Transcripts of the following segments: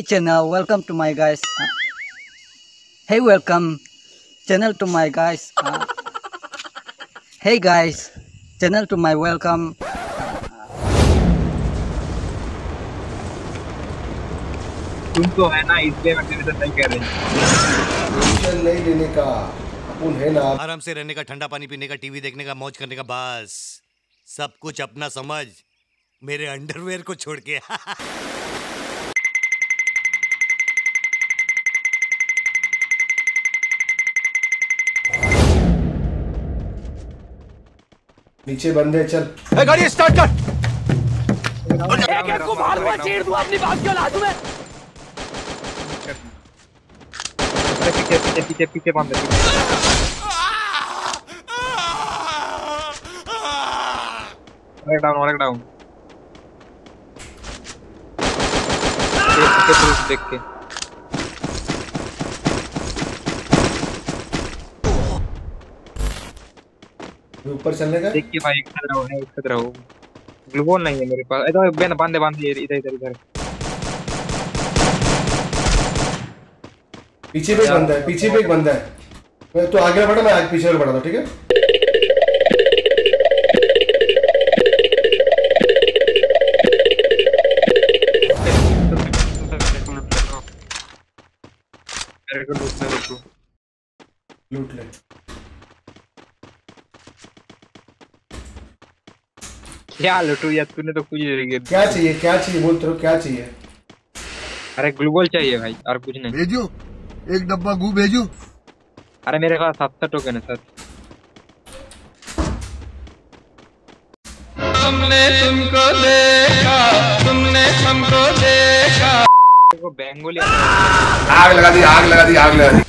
Hey channel, welcome to my guys. Uh, hey, welcome channel to my guys. Uh, hey guys, channel to my welcome. तुम तो है ना इसलिए मैं तेरे से नहीं कह रही टेंशन नहीं लेने का अपन है ना। आराम से रहने का ठंडा पानी पीने का टीवी देखने का मौज करने का बस। सब कुछ अपना समझ मेरे अंडरवेयर को छोड़ के। नीचे बंदे चल। गाड़ी स्टार्ट कर। एक एक को मार मार चीर दूँ अपनी बात क्यों लाजू में पीछे पीछे पीछे पीछे बंद डाउन और डाउन देख के देख देख के ऊपर चलने का? देख के भाई एक साथ रहो है। साथ रहो ग्लूबॉल नहीं है मेरे पास। इधर बेन बांधे बांधे इधर इधर इधर पीछे भी एक बंदा है पीछे भी एक बंदा है। मैं तो आगे बढ़ा मैं आगे पीछे बढ़ा था ठीक है? दो लूट ले। क्या लूटू यार तूने तो कुछ नहीं किया क्या चाहिए क्या चाहिए बोलते रहो क्या चाहिए? अरे ग्लूबॉल चाहिए भाई और कुछ नहीं। भेजो? एक डब्बा गू भेजो? अरे मेरे पास सात टोकन है सर। तुमने तुमको देखा तुमने हमको देखा। बेंगोली आग लगा दी आग लगा दी आग लगा दी।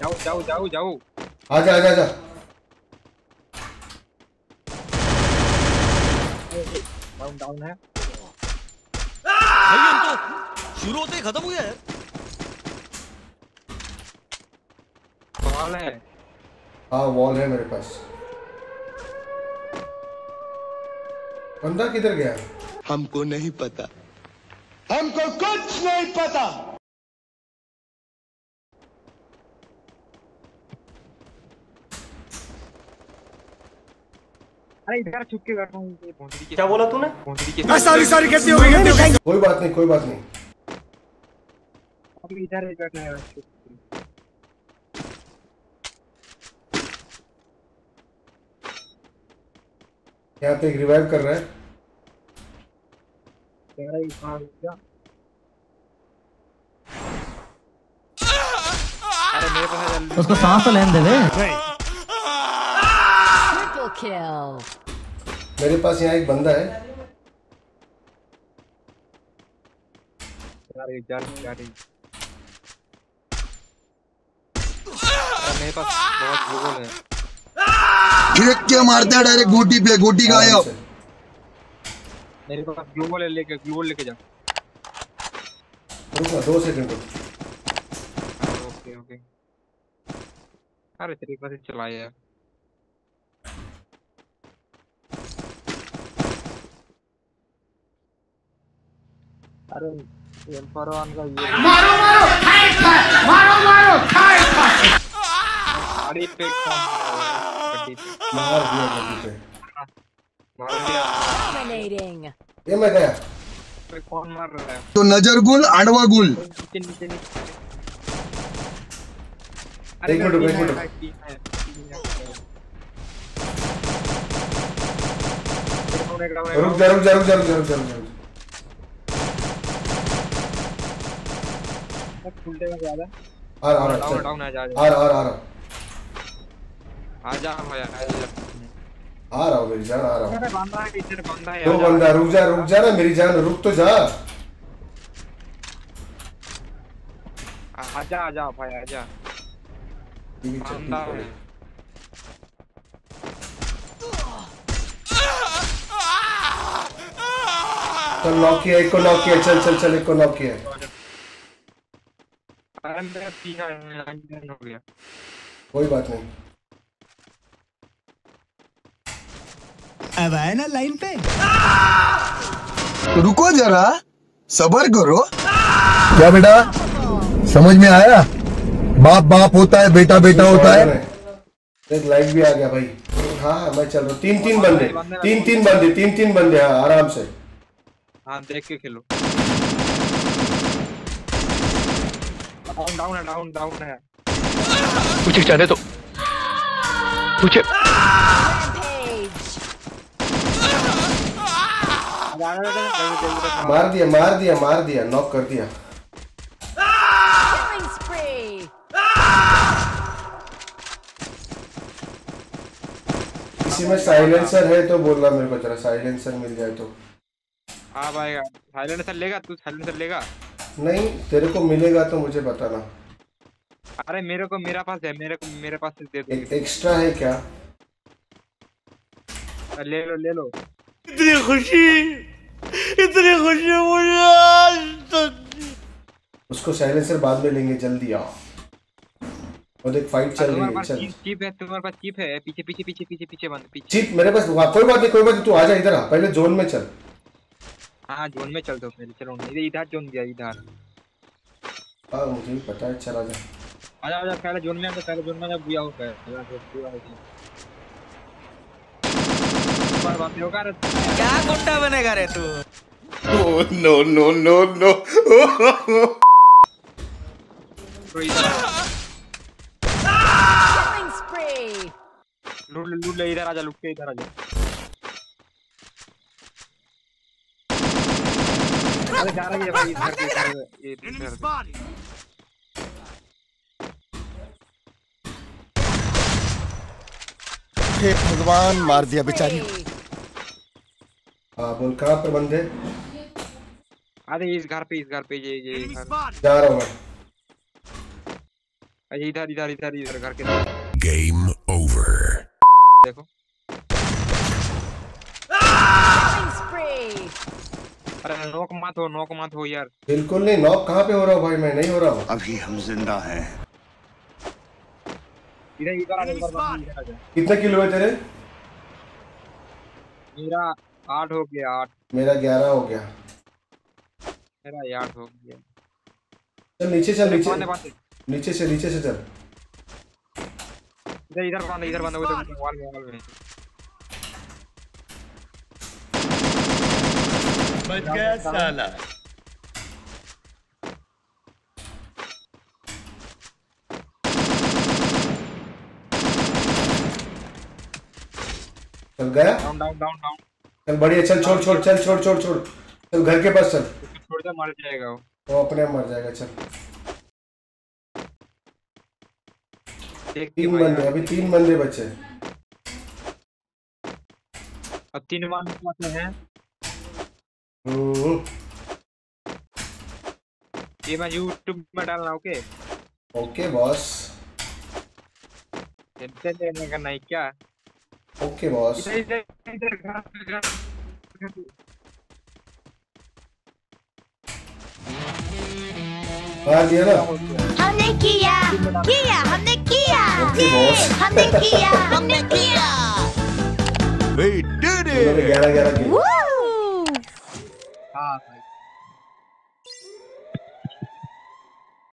जाओ जाओ जाओ जाओ। आजा आजा आजा। डाउन डाउन है भाई हम तो शुरू होते ही खत्म हो गया वॉल है हाँ वॉल है मेरे पास। बंदा किधर गया? हमको नहीं पता। हमको कुछ नहीं पता। अरे इधर छुप के बैठा हूँ। ये भोंसड़ी के क्या बोला तूने? सारी सारी कैसी हो। गई? कोई बात नहीं कोई बात नहीं। अभी इधर ही बैठा है। यहाँ पे एक रिवाइव कर रहा है। कह रहा है अरे मेरे पास उसको सांस तो लेने दे kill. मेरे पास यहाँ एक बंदा है। जा रही अरे मेरे पास बहुत गूगल है। फेंक के मारते हैं डायरेक्ट गोटी पे गोटी गायब मेरे पास ग्लूबॉल है लेके ग्लूबॉल लेके जा। रुक ना दो सेकंड रुक। Okay okay. अरे तेरे पास ही चलाया है अरे ये फरवान का ये मारो मारो खाए खाए मारो मारो खाए खाए अरे पे मार दिया गड्डी पे। मार दिया। Dominating. ये मैं गया। पे कौन मार रहा है? तो नज़र गुल आड़वा गुल। नीचे नीचे नीचे। एक मिनट रुको, एक मिनट। रुको। है, है। जा रुक जा रुक जा रुक जा रुक जा। रुक जा फुल टाइम ज़्यादा आ रहा आ रहा डाउन आ जा आ रहा आ रहा आ जा। भाई आ रहा हूँ मेरी जान आ रहा हूँ। बंदा है टीचर बंदा है दो। बंदा रुक जा रुक जा ना मेरी जान रुक तो जा। आ जा आ जा भाई आ जा। ठीक चल, ठीक बंदा है। चल नॉक किया एक को नॉक किया चल चल चल एक को नॉक किया। मेरा हो गया। कोई बात नहीं। अब आए ना लाइन पे। रुको जरा सबर करो। क्या बेटा? समझ में आया? बाप बाप होता है बेटा बेटा होता है। एक लाइट भी आ गया भाई। हाँ हाँ मैं चल रहा हूँ। तीन तीन बंदे तीन तीन बंदे तीन तीन बंदे हाँ आराम से। हाँ देख के खेलो। डाउन डाउन है डाउन डाउन है Rampage. मार दिया मार दिया मार दिया नॉक कर दिया. इसी में साइलेंसर है तो बोल रहा मेरे को जरा साइलेंसर मिल जाए तो हाँ भाई साइलेंसर लेगा तू साइलेंसर लेगा नहीं तेरे को मिलेगा तो मुझे बताना। अरे मेरे को मेरा पास है मेरे को मेरे पास दे एक एक्स्ट्रा है क्या? ले लो ले लो। इतनी खुशी इतनी खुशी मुझे आज तक। उसको साइलेंसर बाद में लेंगे जल्दी आओ। और एक फाइट चल रही है चल। चीप है तुम्हारे पास चीप है पीछे पीछे पीछे पीछे पीछे बंद पीछे। चीप मेरे पास कोई बात नहीं कोई बात नहीं तू आ जा इधर आ पहले जोन में चल। हाँ जोन में चल दो पहले चलो इधर इधर जोन दिया इधर। हाँ मुझे भी पता है चला जा। आजा आजा पहले जोन में आजा पहले जोन में आजा बुया हो गया बुया हो हो पर बात होगा रे। क्या गुंडा बनेगा रे तू? No no no no. spree. लूट ले लूट ले इधर आजा लूट के इधर आजा अरे जा रही है भाई इधर ये इधर हे भगवान मार दिया बेचारी. हाँ बोल कहाँ पे बंदे अरे इस घर पे इस घर पे ये ये जा रहा हूँ अरे इधर इधर इधर इधर घर के गेम ओवर देखो. अरे नोक मत हो नोक मत हो यार। बिल्कुल नहीं नॉक कहाँ पे हो रहा हूँ भाई? मैं नहीं हो रहा हूँ। अभी हम ज़िंदा हैं। बंद कितने किलो है तेरे? मेरा आठ हो गया आठ। मेरा ग्यारह हो गया। मेरा आठ हो गया। चल नीचे चल नीचे। नीचे से नीचे से चल। इधर इधर बाँध इधर उधर वॉल में वॉल में। बच गया साला चल गया? डाउन डाउन डाउन डाउन चल बढ़िया चल छोड़ छोड़ चल छोड़ छोड़ छोड़। चल घर के पास चल। छोड़ दे मर जाएगा वो। वो अपने मर जाएगा चल। तीन बंदे अभी तीन बंदे बचे। अब तीन मान पाते हैं। हम्म, ये मैं यूट्यूब में डालना ओके ओके बॉस टेंशन लेने का नहीं क्या? ओके बॉस इधर इधर इधर। मार दिया ना? हमने किया किया हमने किया। ओके बॉस हमने किया हमने किया। We did ग्यारह किलो Woo! हाँ